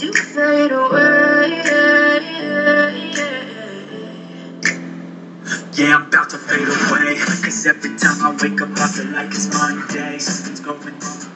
You fade away. Yeah, I'm about to fade away. Cause every time I wake up, I feel like it's Monday. Something's going wrong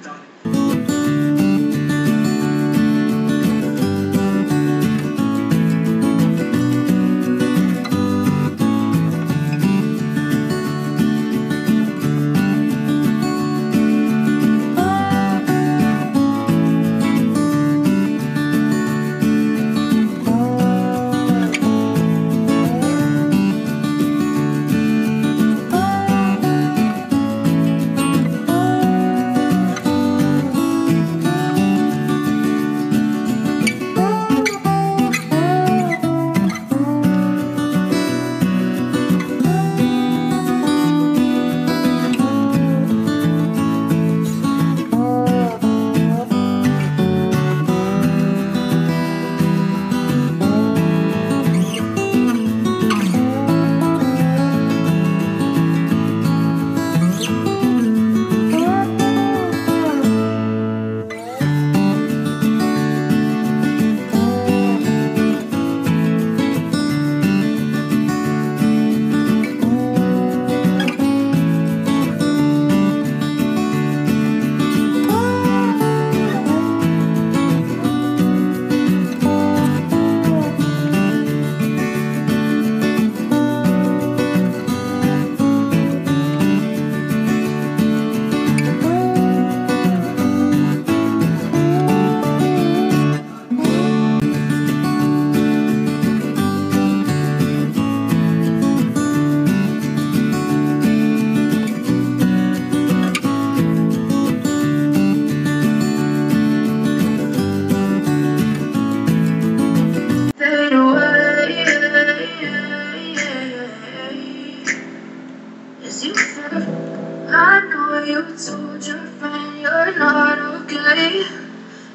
you told your friend you're not okay.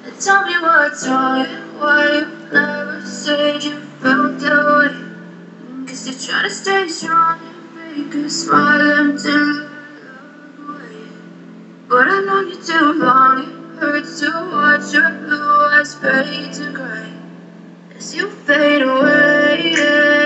And tell me what's wrong and why you never said you felt that way. Cause you're trying to stay strong and make a smile until you But I've known you too long, it hurts to watch your blue eyes fade to gray. As you fade away,